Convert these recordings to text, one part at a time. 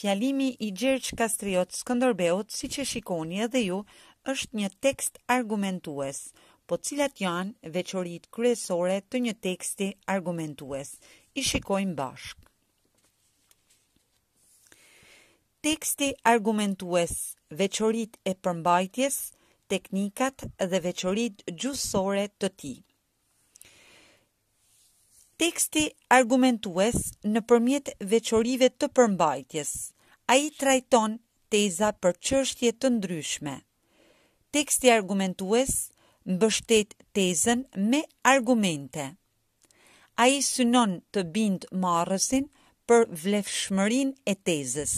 Fjalimi i Gjergj Kastriot Skënderbeut siç e shikoni edhe ju është një tekst argumentues, po cilat janë veçoritë kryesore të një teksti argumentues, i shikojmë bashkë. Teksti argumentues, veçoritë e përmbajtjes, teknikat dhe veçoritë gjuhësore të tij. Teksti argumentues nëpërmjet veçorive të përmbajtjes, ai trajton teza për çështje të ndryshme. Teksti argumentues mbështet tezën me argumente. Ai synon të bindë marrësin për vlefshmërinë e tezës.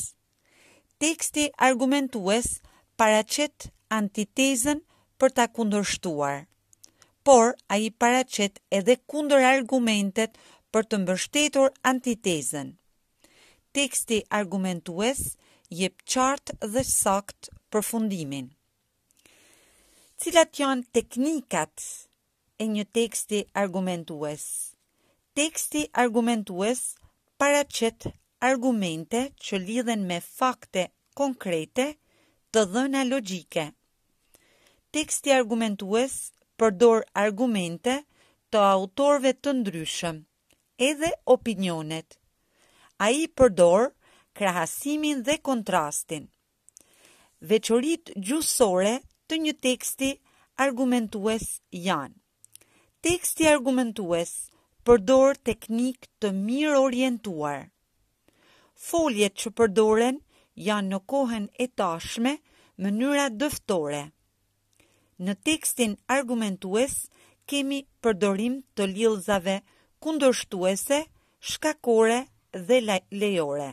Teksti argumentues paraqet antitezën për ta kundërshtuar, por ai paraqet edhe kundërargumentet për të mbështetur antitezën. Teksti argumentues jep qartë dhe saktë përfundimin. Cilat janë teknikat e një teksti argumentues. Teksti argumentues paraqet argumente që lidhen me fakte konkrete të dhëna logjike. Teksti argumentues përdor argumente të autorëve të ndryshëm, edhe opinionet. Ai përdor krahasimin dhe kontrastin. Veçoritë gjuhësore të një teksti argumentues janë. Teksti argumentues përdor teknikë të mirorientuar. Foljet që përdoren janë në kohën e tashme mënyra dëftore. Në tekstin argumentues kemi përdorim të lidhëzave kundërshtuese, shkakore dhe lejore.